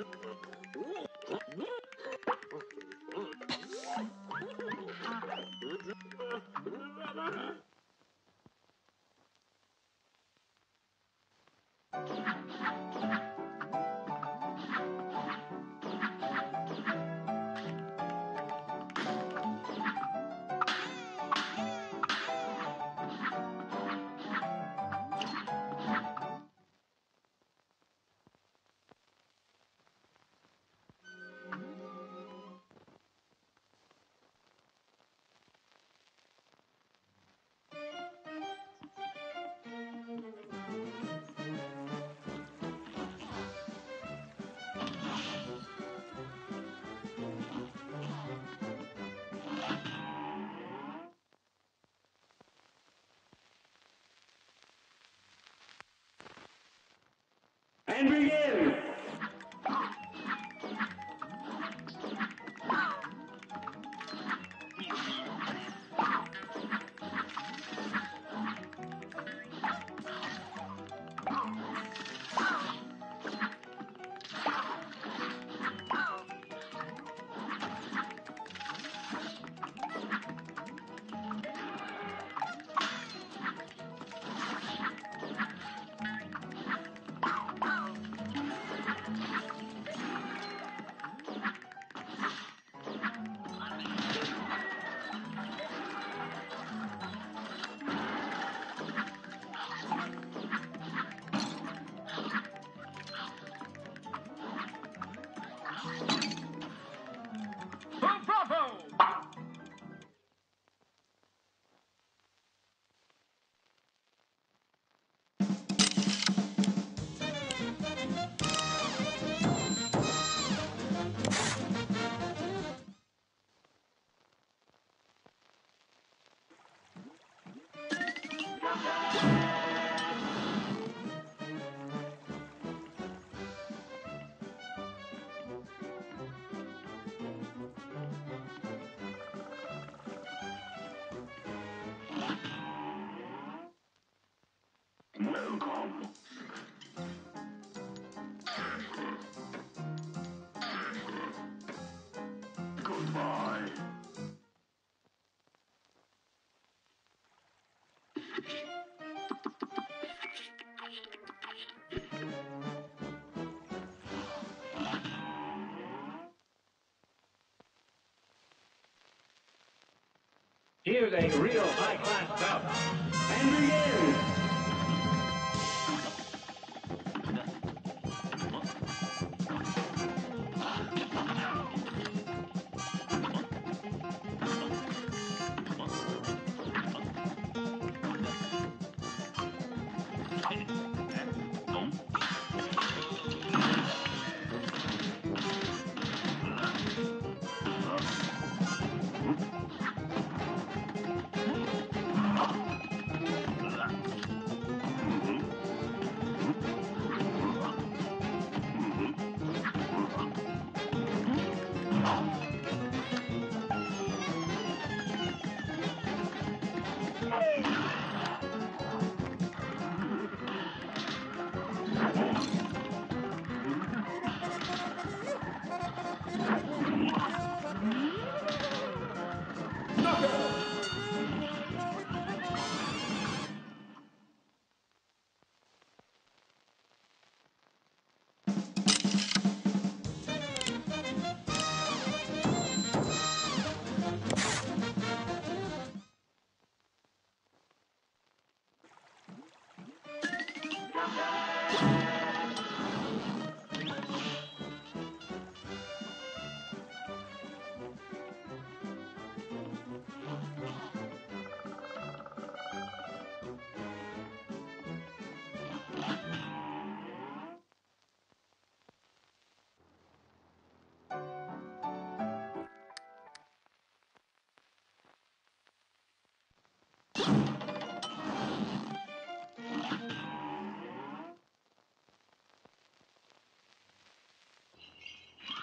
Uh-huh. And begin. Here's a real high-class bout. And begin.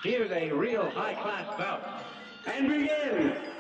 Here's a real high-class bout. And begin.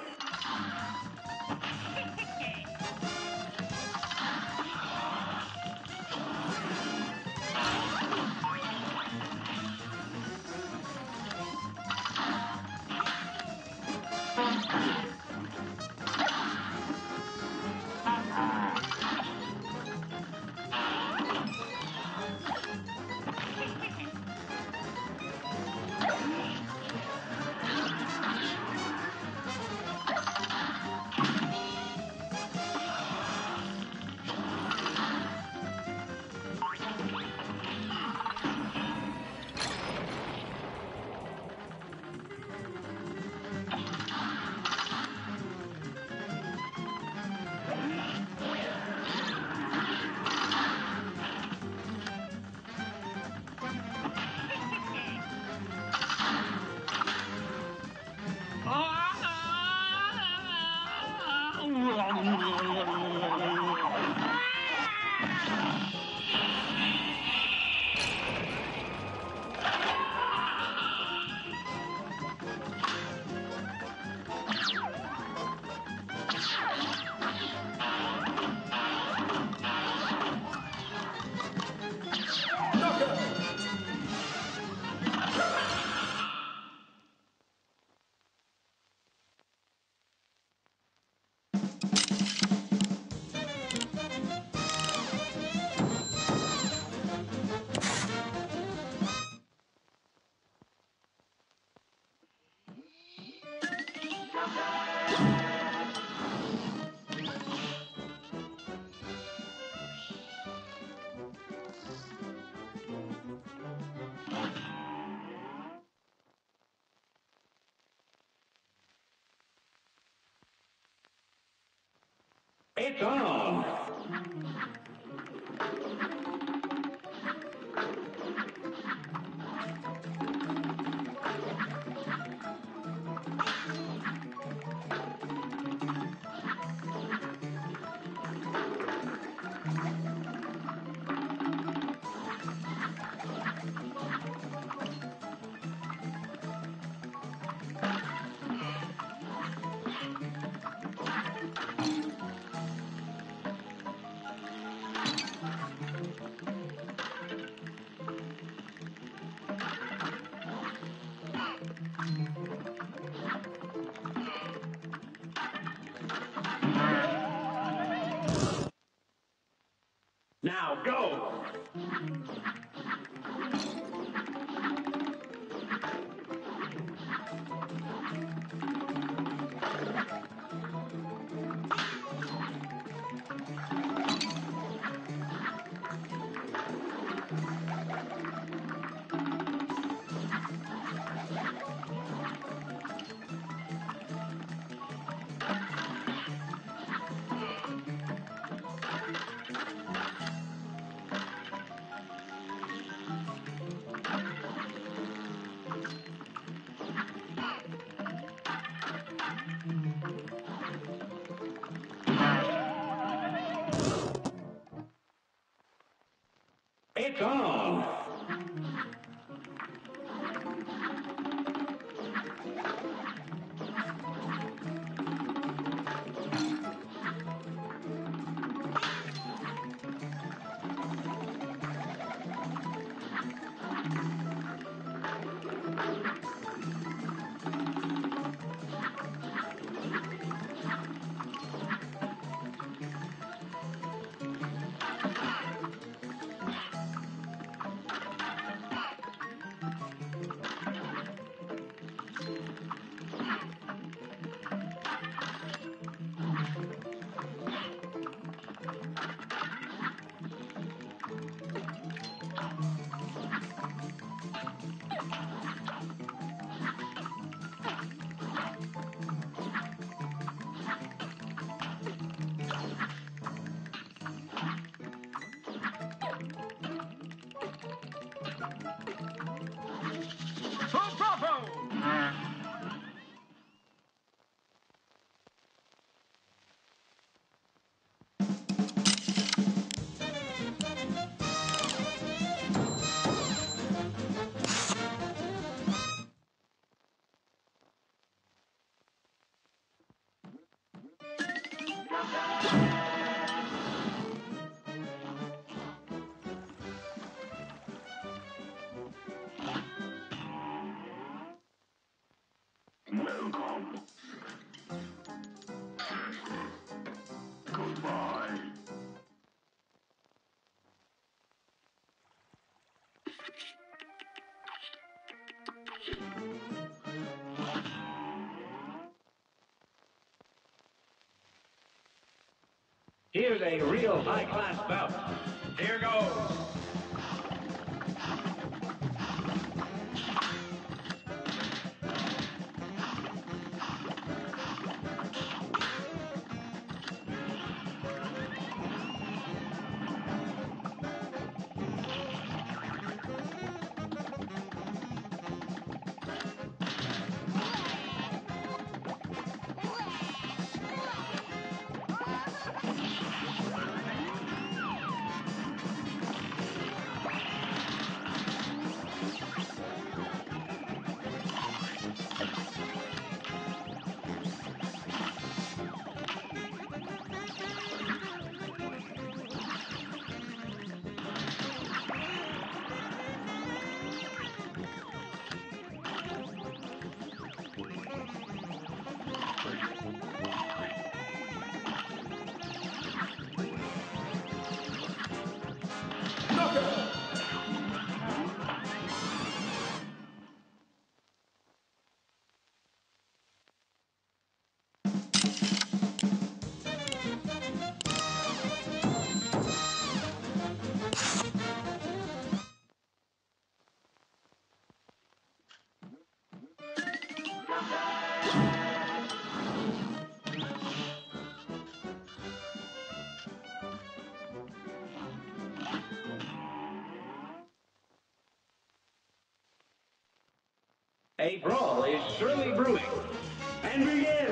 It's on. Now go. Here's a real high-class bout. Here goes. A brawl is surely brewing. And begin!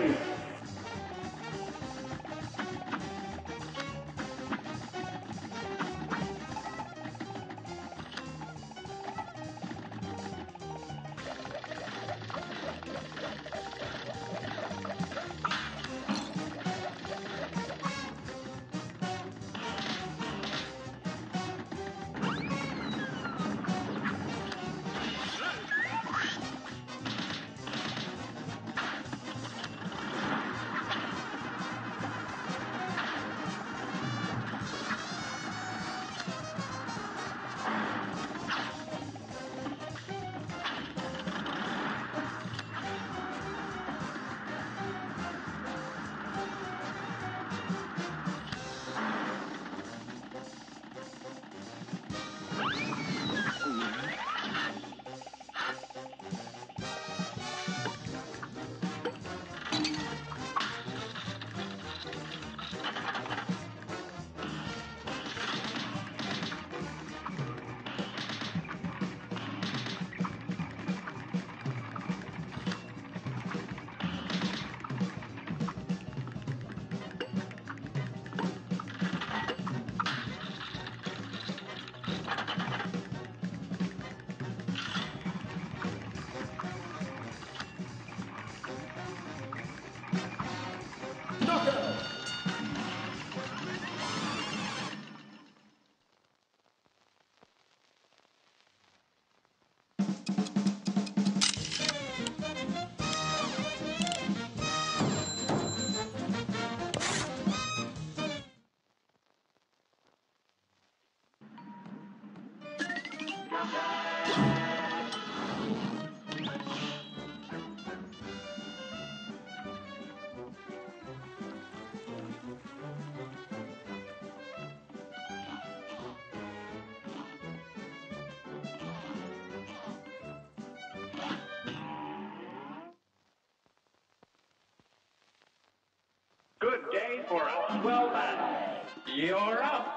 For swell battle. You're up.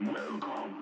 Welcome.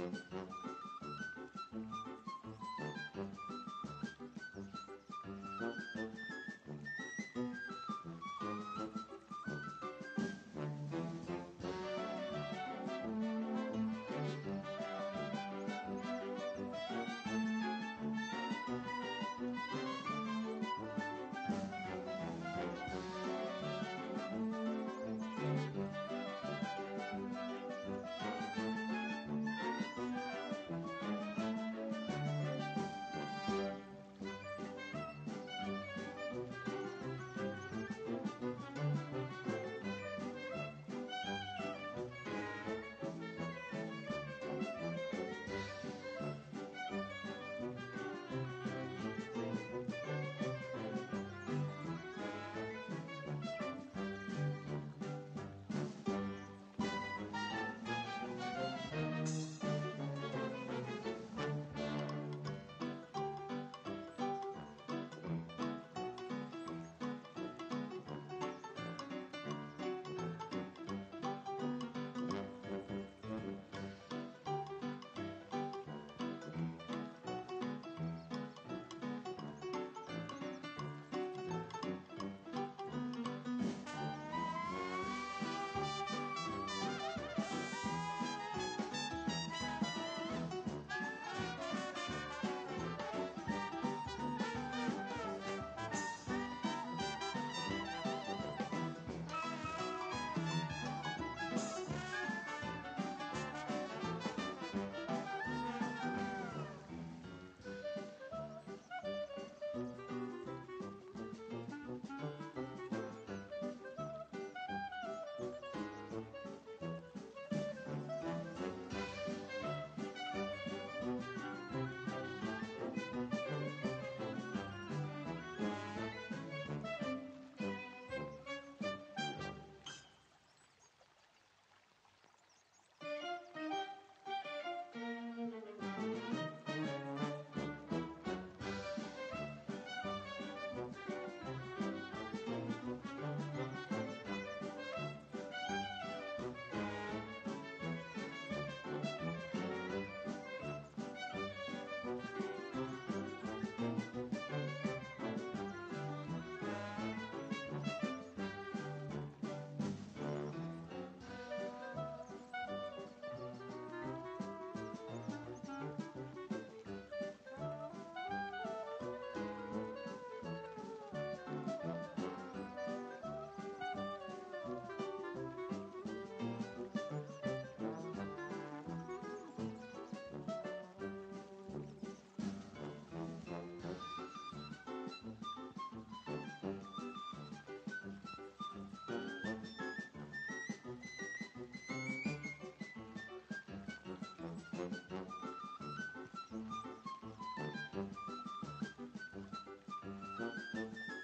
Mm-hmm. Música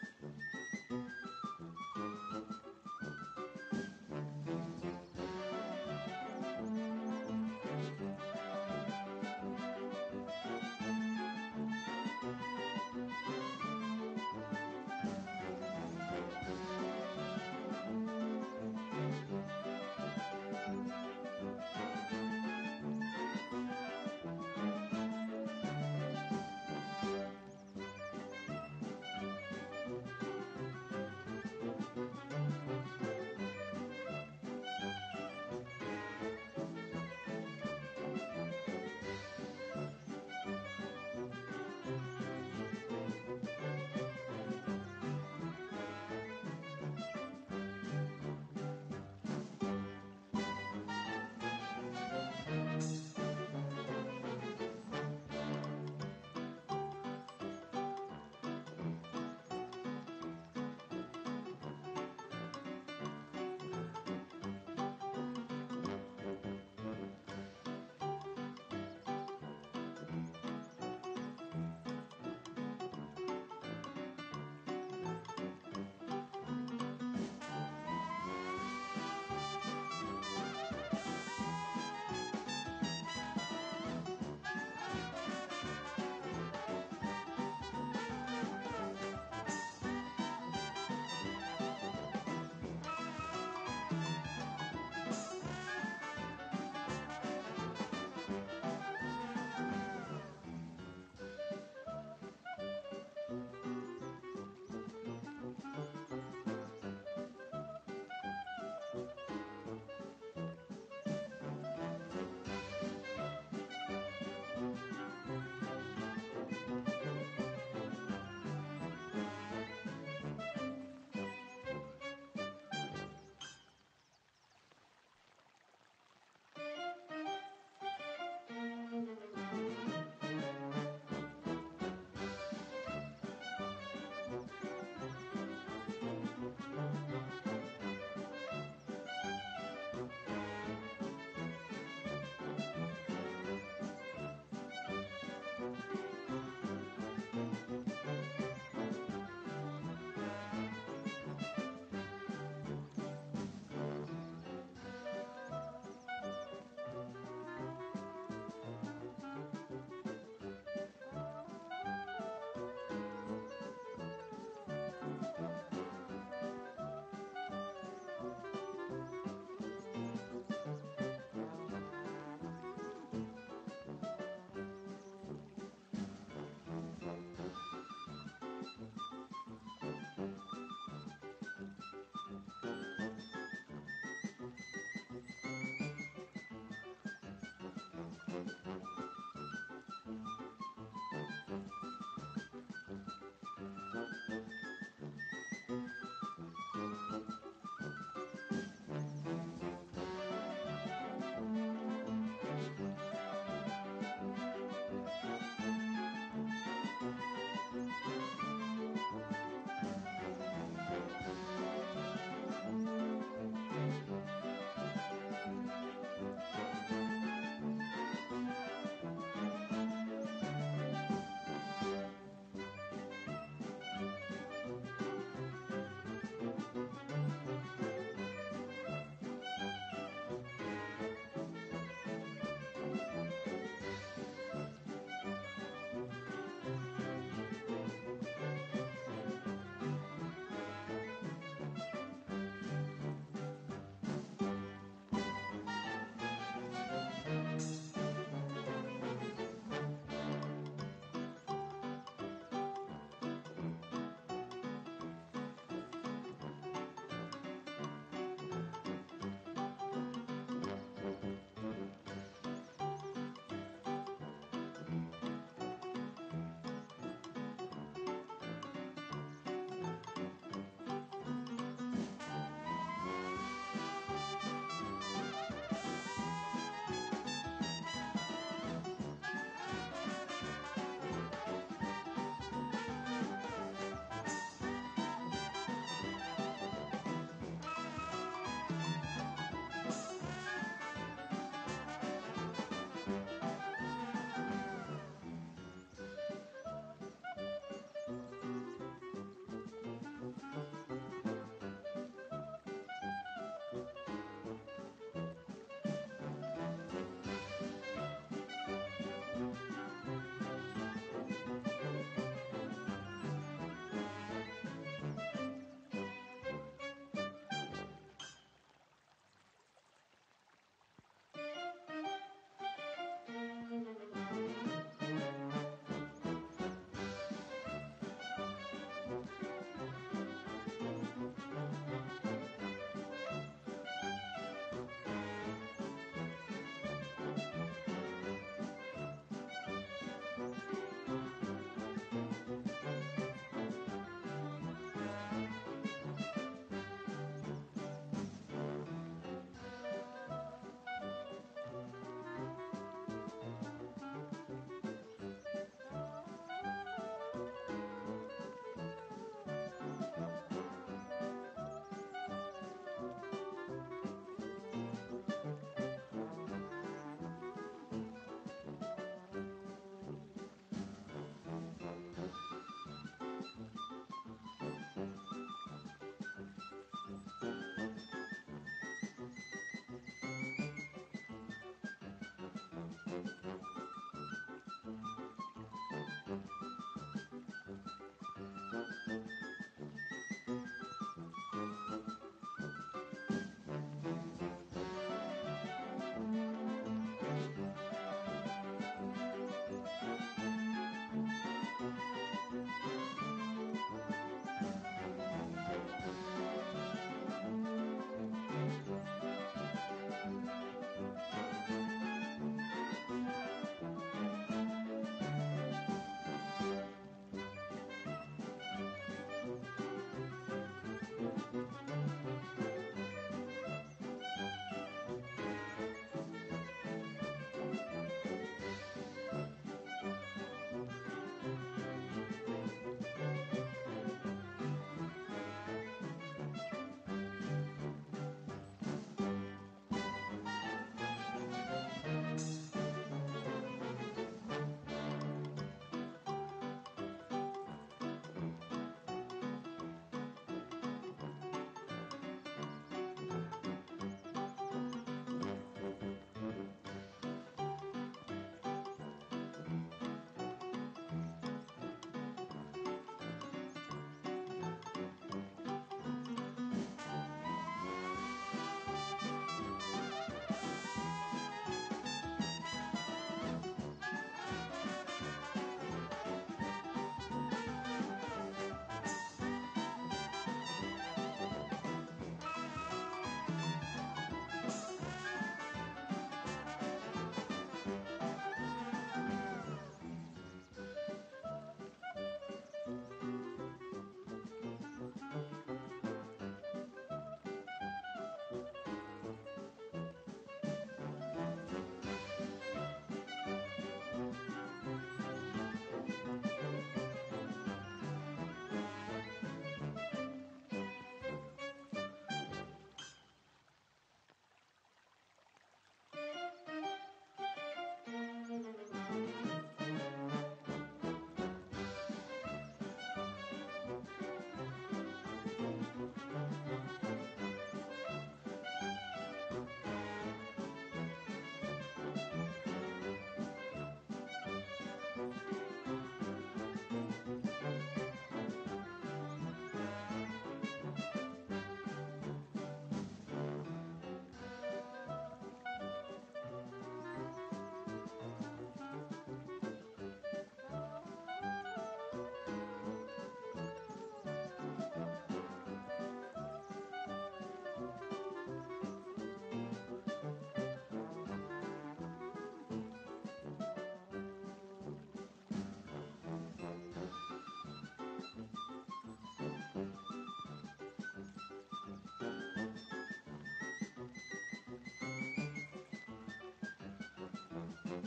Thank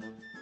you.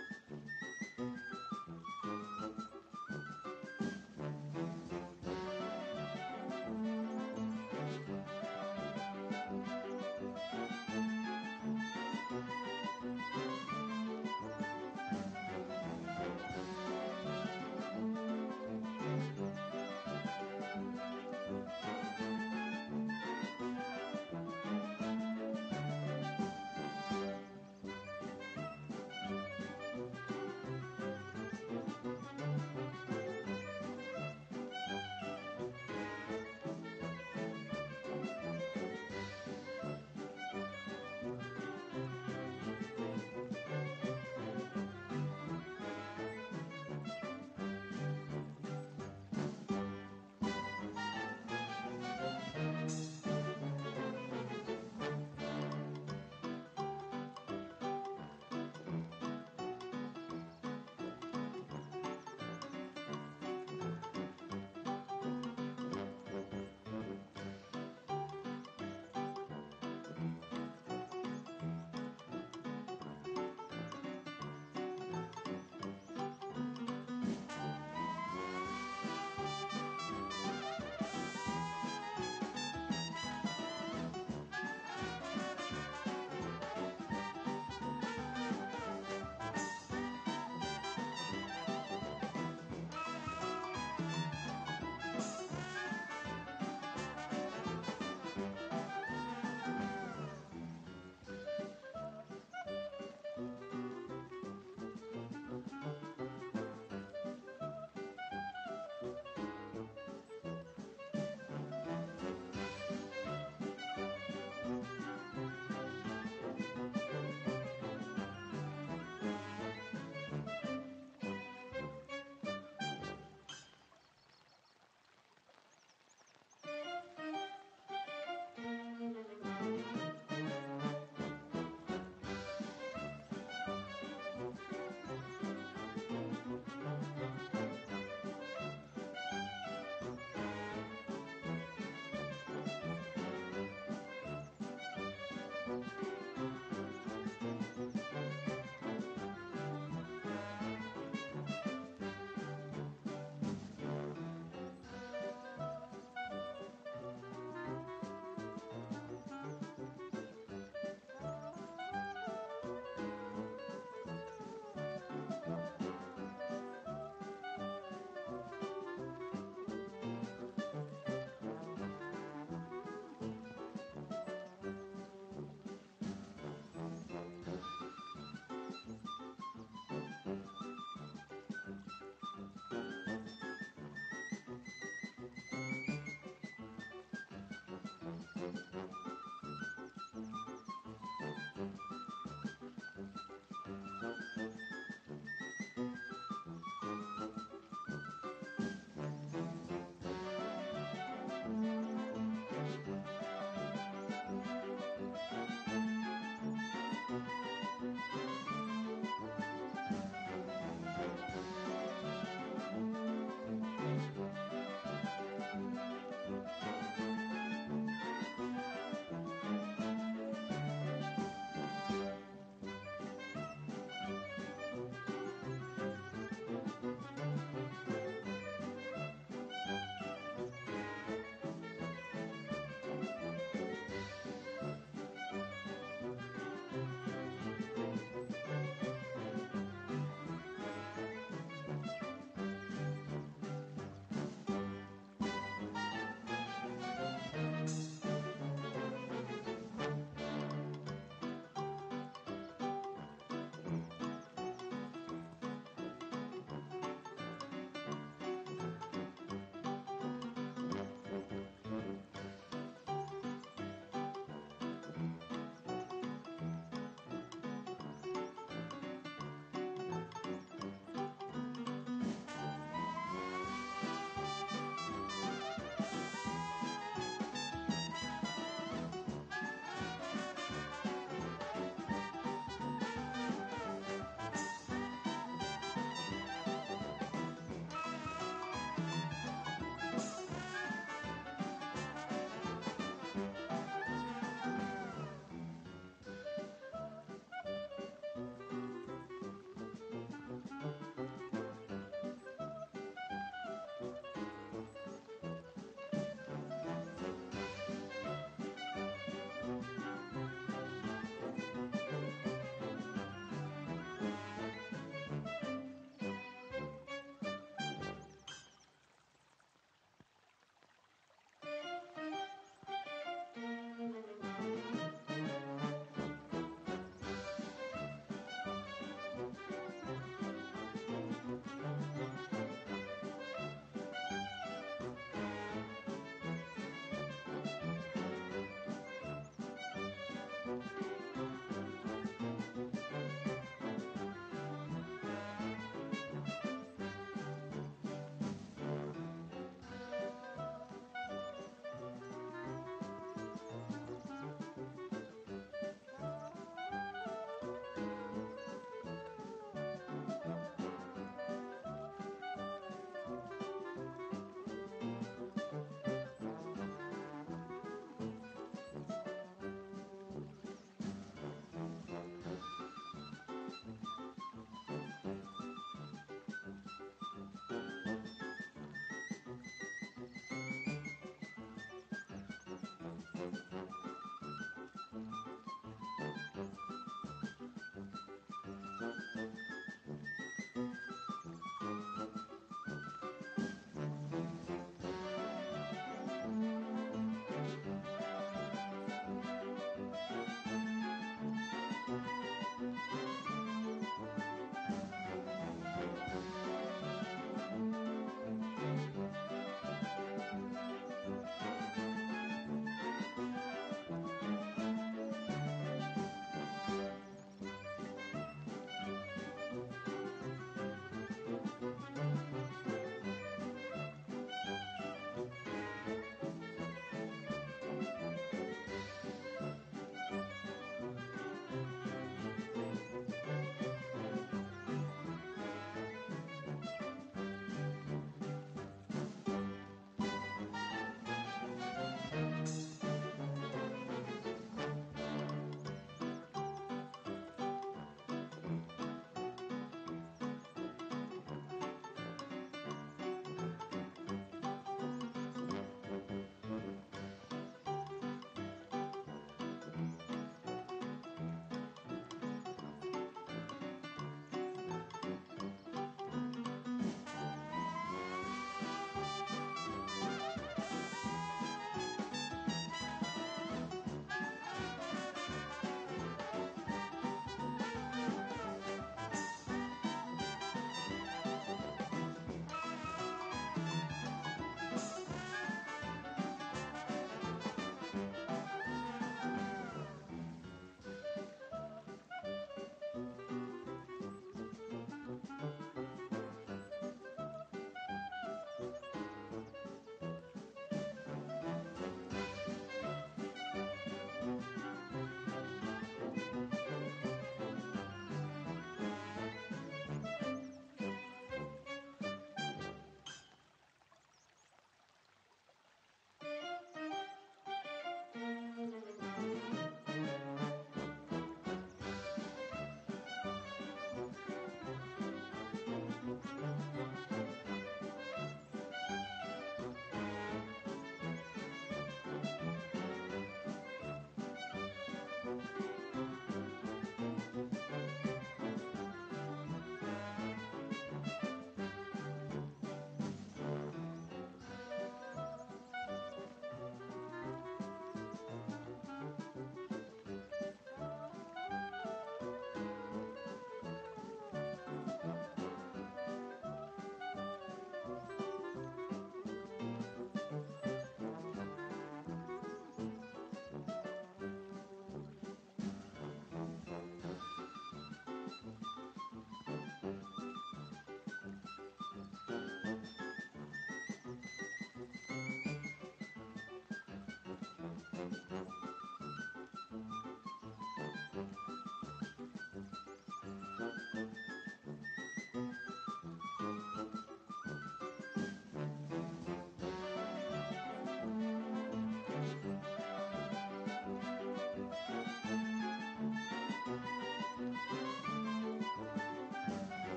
Mm-hmm.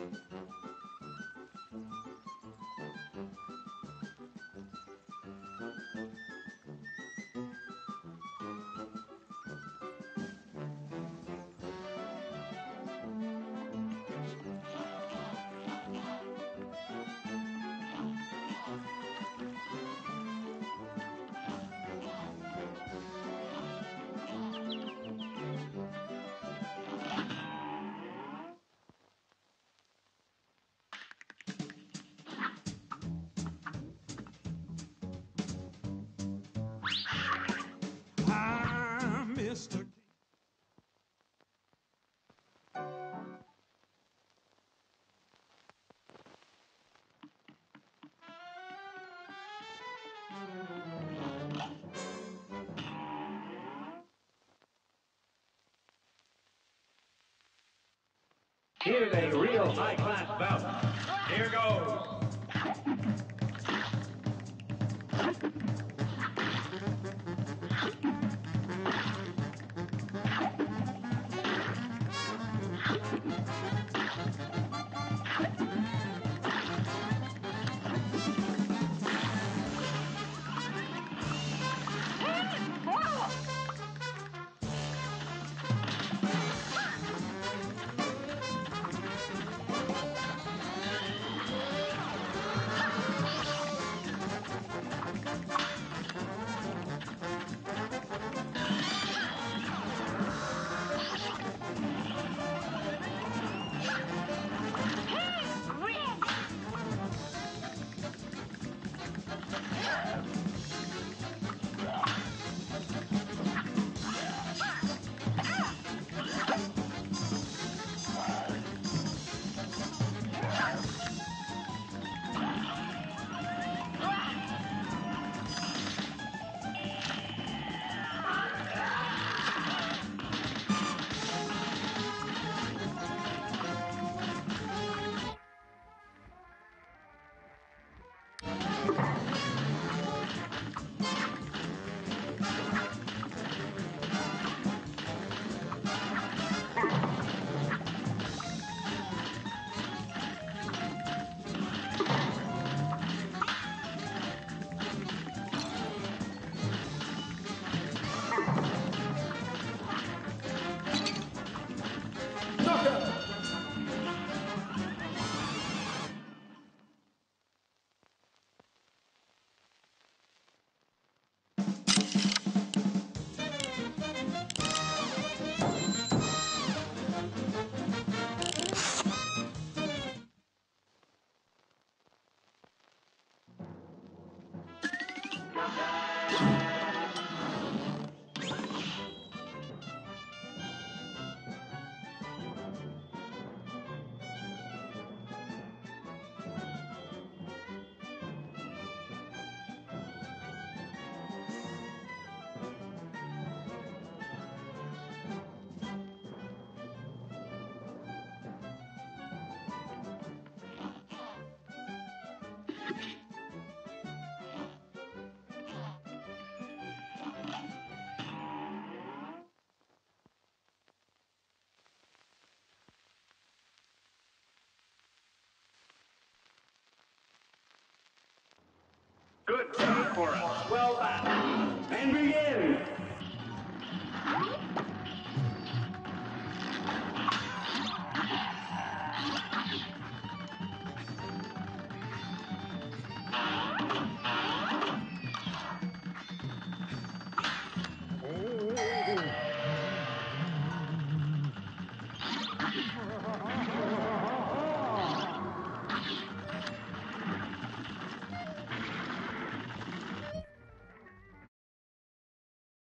Thank you. Here's a real high-class bout. Here goes. Good for a swell battle. And begin!